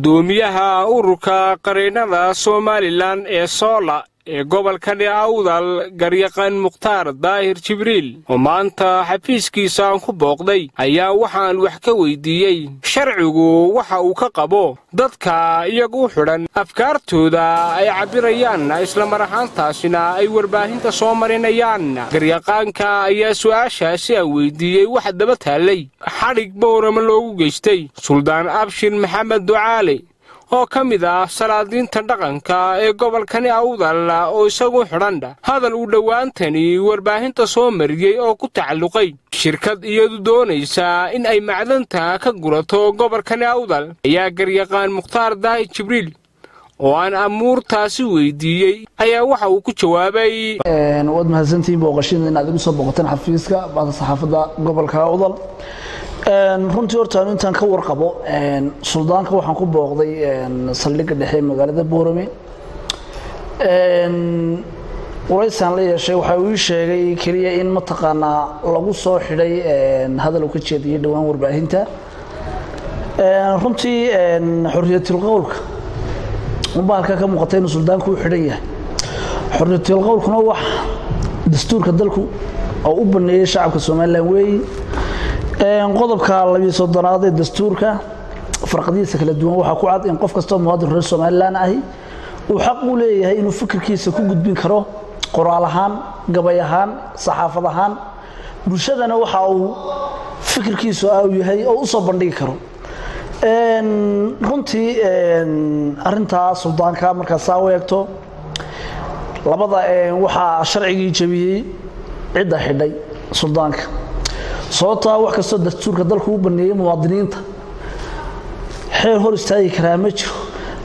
gudoomiyaha ururka qareennada somalilan ee soola ee gobolkani awdal garyaqaan mukhtaar daahir jibriil oo maanta xafiiskiisa aan ku booqday ayaa waxaan wax ka weydiiyey. Sharcigu waxa uu ka qabo dadka iyagu u xidhan afkaartooda ay cabbirayaan islamar ahaantaasina ay warbaahinta soo marinayaan. Garyaqaanka ayaa su'aashaasi aan weydiiyey wax daba taallay. Xadhig bowrama loogu geystay suldaan abshir maxamed ducaale oo ka mid ah salaadiinta dhaqanka ee gobolkani awdal oo isagu xidhan hadal uu dhowaantani warbaahinta soo mariyey oo ku tacalluqay. Shirkad iyadu doonaysa in ay macdanta ka gurato gobolkani awdal ayaa garyaqaan mukhtaar daahir jibriil oo aan amuurtaasi weydiiyey ayaa waxa uu ku jawaabay. Waad mahadsantihiin booqashada inaad igu soo booqateen xafiiska bada saxaafadda gobolka awdal runtii horta anu intaan ka warqabo suldaanka waxaan ku booqday saldhigga dhexe magaalada boorame waraysaan la yeeshay waxa uu ii sheegay keliya in mataqaanaa lagu soo xidhay hadal uu ka jeediyey dhowaan warbaahinta. Runtii xorriyatul qowlka. Mubaalka ka muuqata inuu suldaanku u xidhan yahay. Xorriyatul qowlkuna wax dastuurka dalku oo u baneeyey shacabka somalilan weeyi qodobka labiyo soddonaad ee dastuurka farqadihiisa kala duwan waxaa ku cad in qof kastoo muwaadin reer somalilan ahi uu xaq u leeyahay inuu fikirkiisa ku gudbin karo qoraal ahaan gabay ahaan saxaafad ahaan. Bulshadana waxa uu fikirkiisu uu yahay oo u soo bandhigi karo. Runtii arintaa suldaanka markaa saa u eegto labada waxaa sharcigii jabiyey cidda xidhay suldaanka sababtaa wax kastoo dastuurka dalku u baneeyey muwaadiniinta xeer hor istaagi karaa ma jiro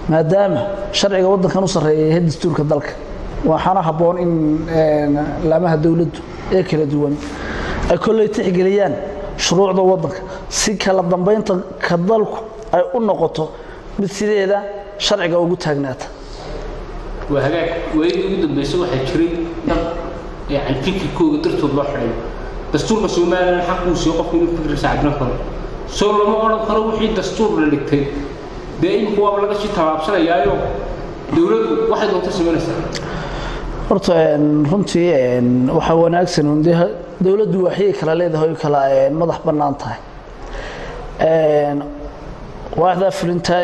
maadaama sharciga waddankan u sarreeya yahay dastuurka dalka. Waxaana habboon in laamaha dowladdu ee kala duwan ay kolley tixgeliyaan shuruucda waddanka. Si kala dambaynta ka dalku ay u noqoto mid sideeda sharciga ugu taagnaata. Waa hagaag waayadii ugu dambaysa waxaa jiray dad yani fikirkooga dartood loo xidhay dastuurka somalilan xaq uu siiyo qofku inuu fikirkiisa cabbiran karo. Soo lama odhan karo wixii dastuur la dhigtay. Dee imika waaba laga sii tallaabsanayaayo dowladdu waxay doonta samaynaysaa horta runtii waxaa wanaagsan de dowladdu waxyay kala leedahay oy kala madax bannaan tahay. Waaxdaa fulinta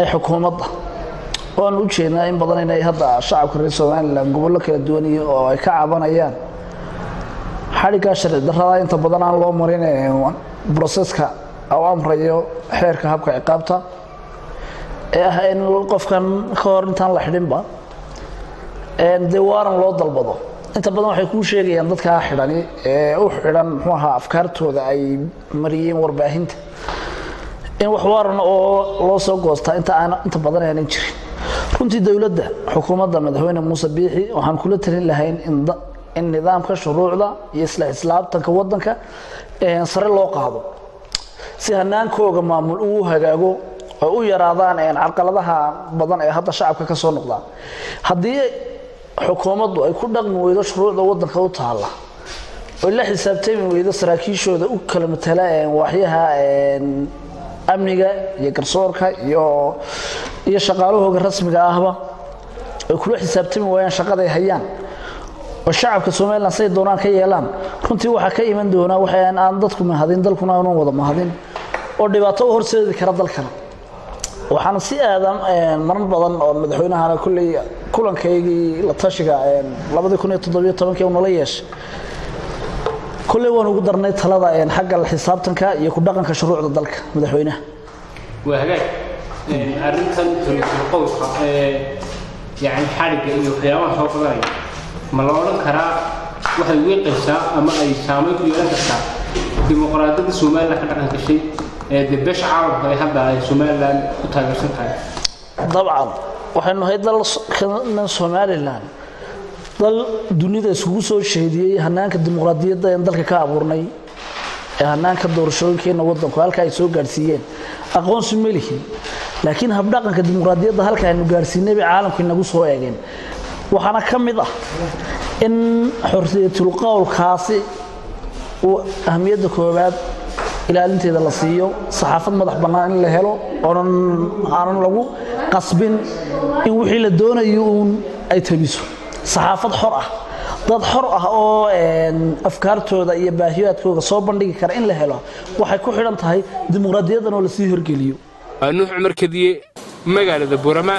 ee xukuumadda. Waan u jeednaa in badan inay hadda shacabka reer somalilan gobollo kala duwan iyo oo ay ka cabanayaan xadhiggaa sharci darrada inta badan aan loo marin broseska u amrayo xeerka habka ciqaabta ee ah in qofkan ka hor intaan la xidhinba dee waaran loo dalbado. Inta badan waxay kuu sheegayaan dadkaa xidhani ee u xidhan muxuu ahaa afkaartooda ay mariyeen warbaahinta. In wax waaran oo loo soo goostaa inta aan inta badan aanan jirin. Runtii dowladda xukuumadda madaxweyne muuse biixi waxaan kula talin lahayn in in nidaamka shuruucda iyo isla islaabtanka waddanka sare loo qaado. Si hanaankooga maamul uu hagaago ay u yaraadaan carqaladaha badan ee hadda shacabka ka soo noqdaan haddii xukuumaddu ay ku dhaqmi weydo shuruucda waddanka u taalla oy la xisaabtami weydo saraakiishooda u kala matala waaxyaha amniga iyo garsoorka iyo iyo shaqaalahooga rasmiga ahba ay kula xisaabtami waayaan shaqaday hayaan oo shacabka somalilan say doonaan ka yeelaan. Runtii waxaa ka iman doonaa waxaan aan dadku mahadin dalkuna aanan wada mahadin oo dhibaato u horseedi kara dalkana waxaana si aadan marar badan oo madaxweynahana kolley kulankaygii la tashiga labadii kun iyo toddobiyo tobankii nala yeeshay kolley waan ugu darnay talada xagga xisaabtanka iyo ku dhaqanka shuruucda dalka madaxweynaha. Waa hagaag. Arrintan qowlka ee yani xadhigga iyo waxyaabaha soo badanaya ma la odhan karaa waxay wiiqaysaa ama ay saamayn ku yeelan kartaa dimuqraadiyadda somalilan ka dhaqan gashay ee dee beesha caalamka ee hadda ay somalilan ku taageersan tahay. Dabcan waxaynu nahay dalkan somalilan dal dunida iskugu soo sheediyey hanaanka dimuqraadiyadda een dalka ka abuurnay. Ee hanaanka doorashooyinkeenna waddanku halka ay soo gaadhsiiyeen. Aqoonsi ma lihin laakiin habdhaqanka dimuqraadiyadda halka aynu gaadhsiinay bay caalamku inagu soo eegeen waxaana ka mid ah in xorriyatul qowlkaasi uu ahmiyadda koowaad ilaalinteeda la siiyo saxaafad madax bannaan in la helo oonan aanan lagu qasbin in wixii la doonayo uun ay tabiso. Saxaafad xor ah. Dad xor ah oo afkaartooda iyo baahiyaadkooda soo bandhigi kara in la helo waxay ku xidhan tahay dimuqraadiyaddan oo la sii horgeliyo nuux cumar kadiye magaalada burama